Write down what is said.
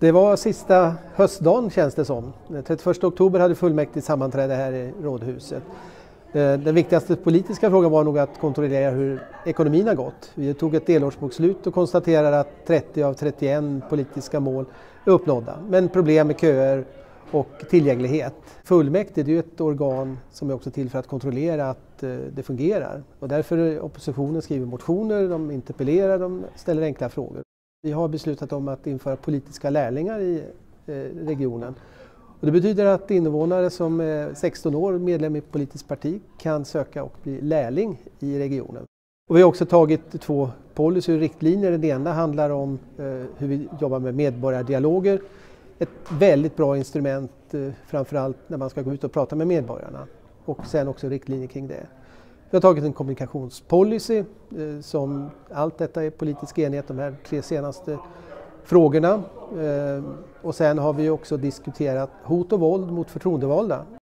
Det var sista höstdagen känns det som. Den 31 oktober hade fullmäktige sammanträde här i Rådhuset. Eh, den viktigaste politiska frågan var nog att kontrollera hur ekonomin har gått. Vi tog ett delårsbokslut och konstaterade att 30 av 31 politiska mål är uppnådda. Men problem med köer och tillgänglighet. Fullmäktige är ju ett organ som är också till för att kontrollera att eh, det fungerar. Och därför oppositionen skriver motioner, de interpellerar, de ställer enkla frågor. Vi har beslutat om att införa politiska lärlingar i eh, regionen. Och det betyder att invånare som är 16 år medlem i ett politiskt parti kan söka och bli lärling i regionen. Och vi har också tagit två policy och riktlinjer. Den ena handlar om eh, hur vi jobbar med medborgardialoger. Ett väldigt bra instrument eh, framförallt när man ska gå ut och prata med medborgarna. Och sen också riktlinjer kring det. Vi har tagit en kommunikationspolicy eh, som allt detta är politisk enighet de här tre senaste frågorna. Eh, och sen har vi också diskuterat hot och våld mot förtroendevalda.